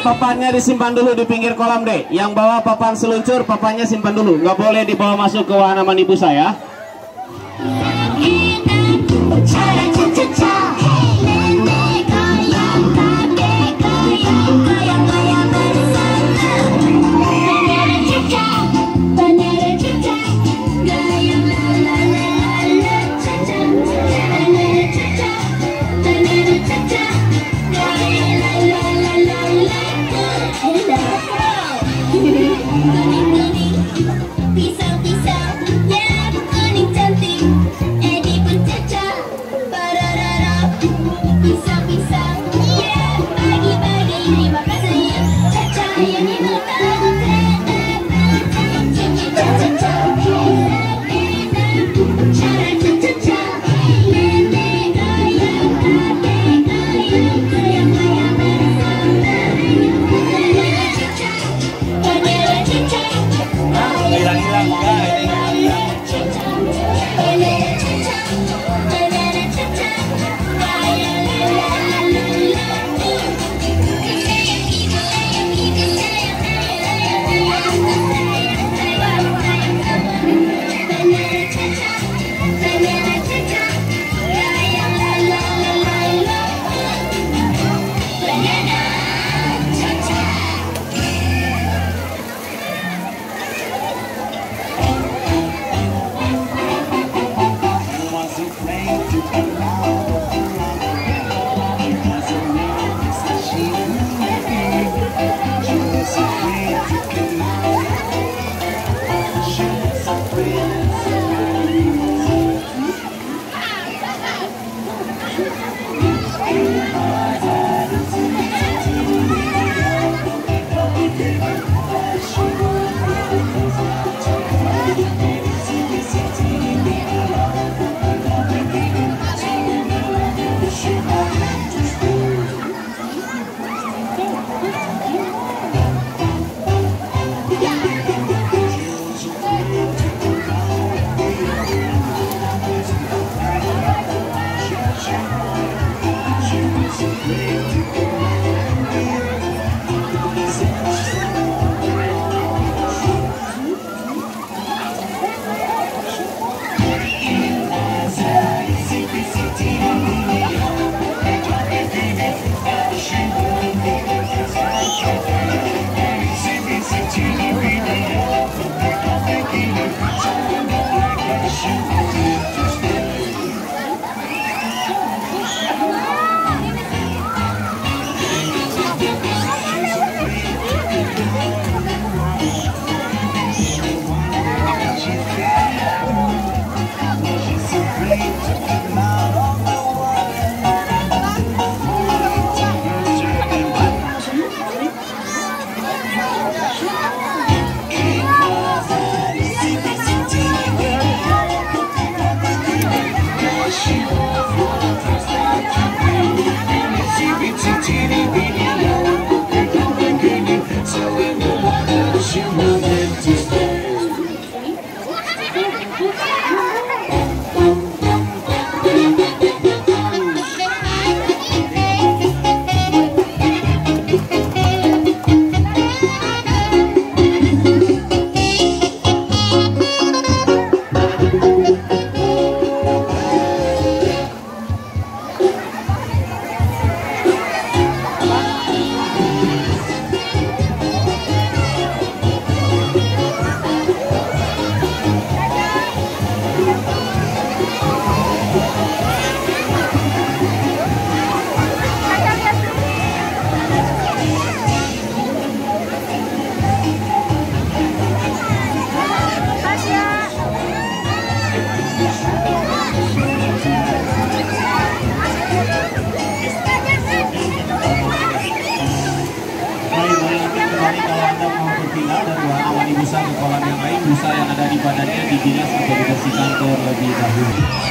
papannya disimpan dulu di pinggir kolam deh. Yang bawa papan seluncur, papannya simpan dulu. Nggak boleh dibawa masuk ke wahana mandi busa ya. Yeah. Terlebih dahulu.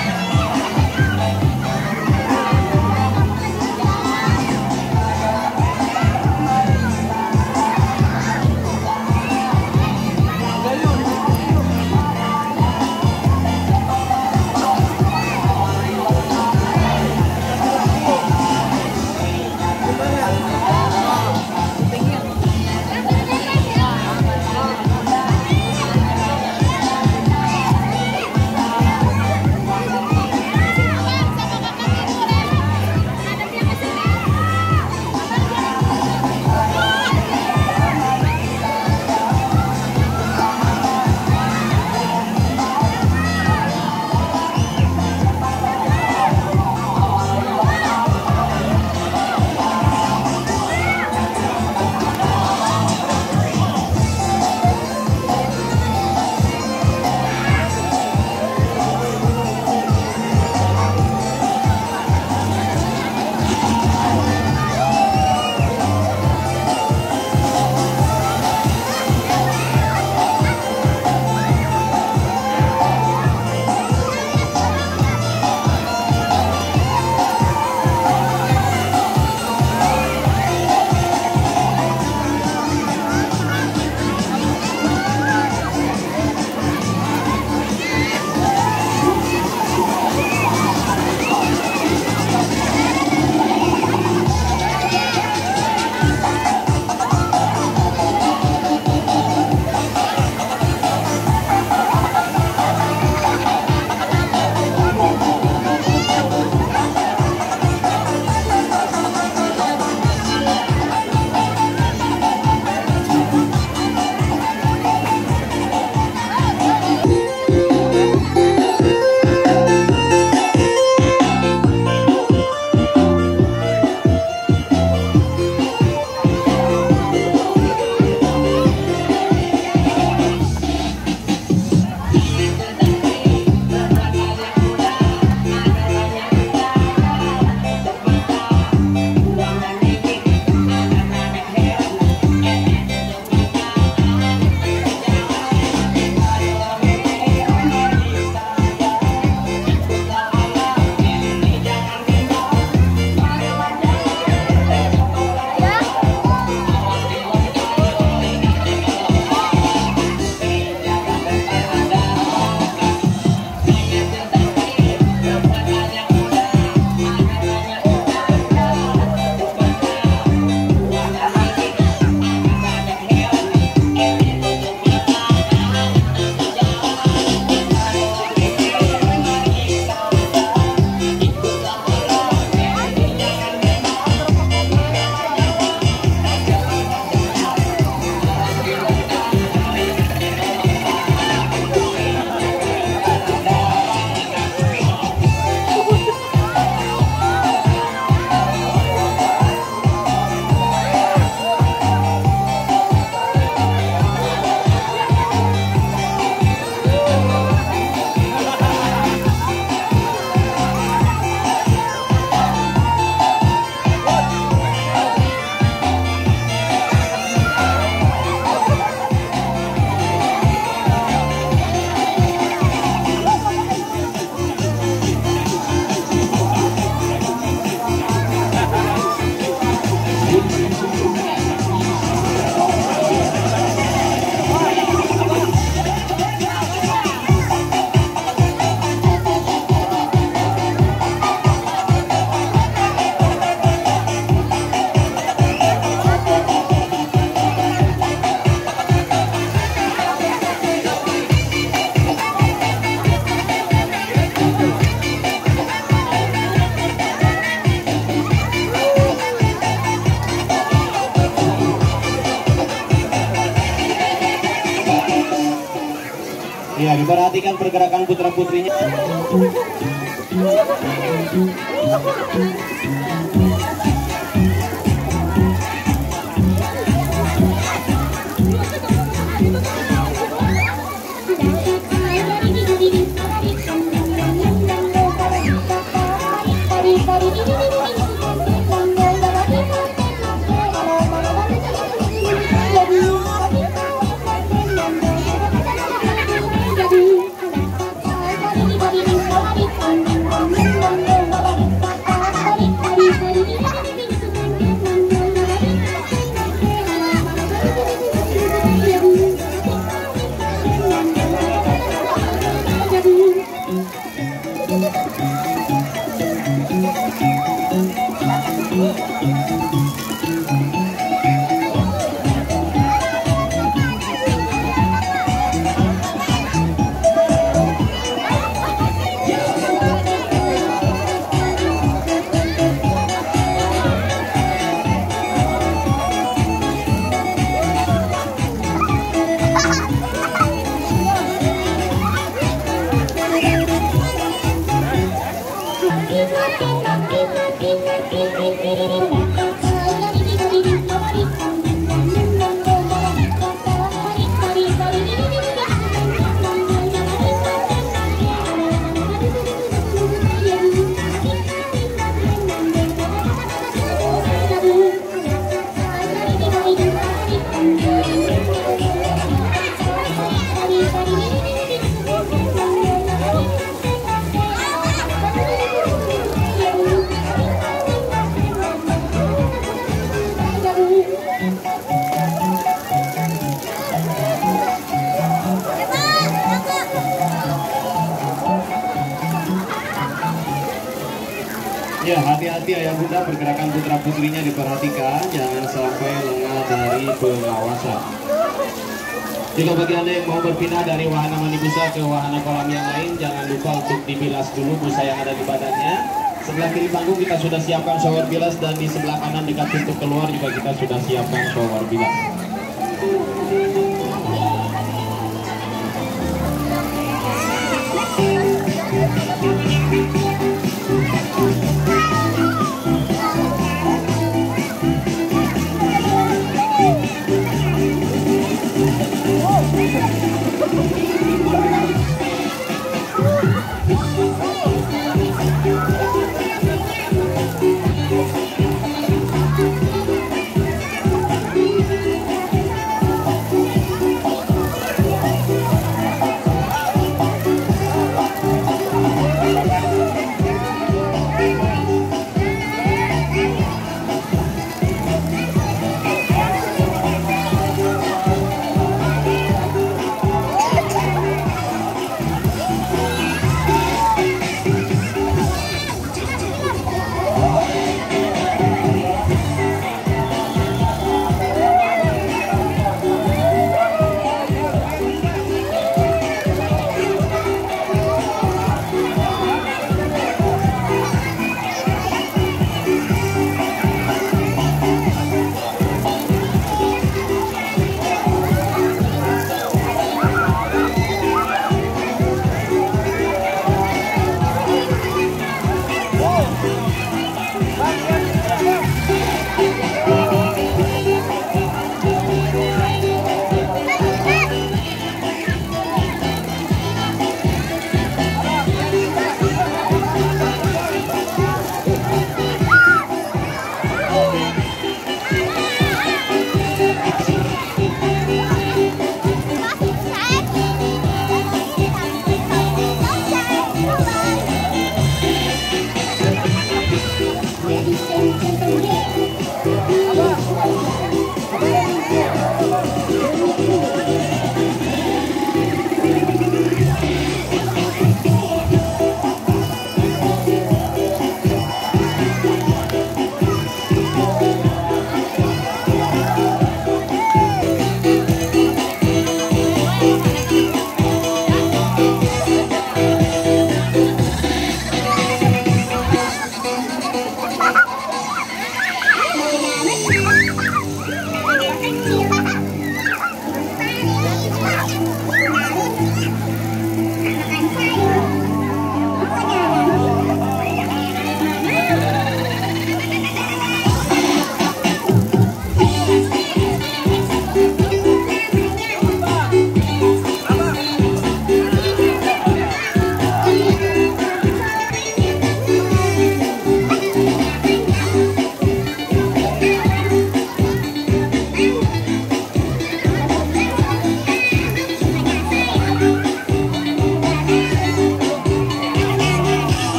Pergerakan putra putrinya. Ya, hati-hati ayah bunda pergerakan putra-putrinya diperhatikan, jangan sampai lengah dari pengawasan. Jika bagi Anda yang mau berpindah dari wahana mandi busa ke wahana kolam yang lain, jangan lupa untuk dibilas dulu busa yang ada di badannya. Sebelah kiri panggung kita sudah siapkan shower bilas dan di sebelah kanan dekat pintu keluar juga kita sudah siapkan shower bilas.